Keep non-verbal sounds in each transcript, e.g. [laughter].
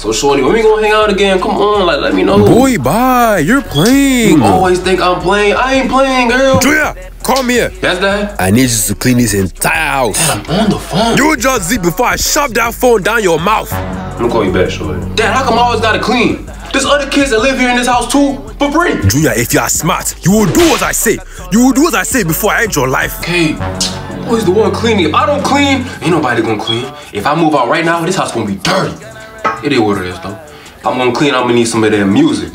So shorty, when we gonna hang out again? Come on, like let me know. Boy, bye. You're playing. You always think I'm playing. I ain't playing, girl. Julia, come here. Yes, dad. I need you to clean this entire house. Dad, I'm on the phone. It, just zip before I shove that phone down your mouth. I'm gonna call you back, shorty. Dad, how come I always gotta clean? There's other kids that live here in this house too, for free. Julia, if you are smart, you will do as I say. You will do as I say before I end your life. Okay, who's the one cleaning? If I don't clean, ain't nobody gonna clean. If I move out right now, this house gonna be dirty. It is what it is, though. I'm gonna clean, I'm gonna need some of that music.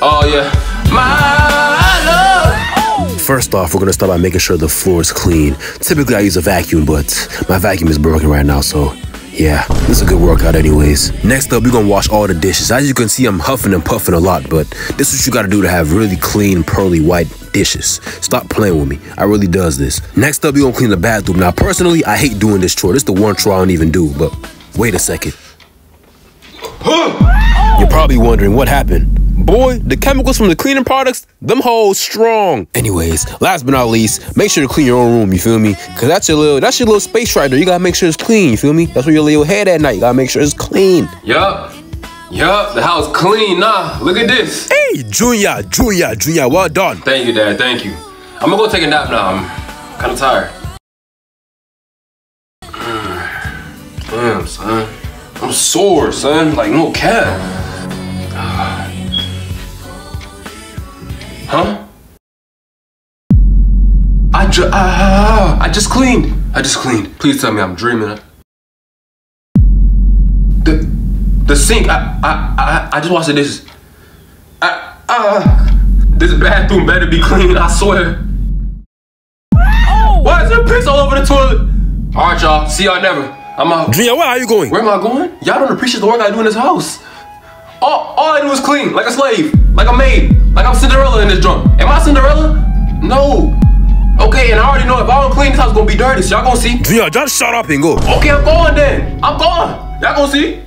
Oh yeah, my love. First off, we're gonna start by making sure the floor is clean. Typically, I use a vacuum, but my vacuum is broken right now, so yeah, this is a good workout anyways. Next up, we're gonna wash all the dishes. As you can see, I'm huffing and puffing a lot, but this is what you gotta do to have really clean, pearly white dishes. Stop playing with me. I really does this. Next up, we're gonna clean the bathroom. Now, personally, I hate doing this chore. This is the one chore I don't even do, but wait a second. You're probably wondering what happened. Boy, the chemicals from the cleaning products, them hoes strong. Anyways, last but not least, make sure to clean your own room, you feel me? Cause that's your little that's your little space right there. You gotta make sure it's clean, you feel me? That's where you lay your head at night. You gotta make sure it's clean. Yup, yup, the house clean. Nah, look at this. Hey, Junior, Junior, Junior, well done. Thank you, Dad. Thank you. I'm gonna go take a nap now. I'm kind of tired. Son. I'm sore, son. Like no cap. [sighs] Huh? I just, ah, I just cleaned. I just cleaned. Please tell me I'm dreaming. The, the sink. I, I, I, I just washed the dishes. I, uh, this bathroom better be clean. I swear. Why is there piss all over the toilet? All right, y'all. See y'all never. I'm out. Junior, where are you going? Where am I going? Y'all don't appreciate the work I do in this house. All, all I do is clean, like a slave, like a maid, like I'm Cinderella in this joint. Am I Cinderella? No. Okay, and I already know if I don't clean, this house gonna be dirty, so y'all gonna see. Junior, just shut up and go. Okay, I'm going then. I'm going. Y'all gonna see.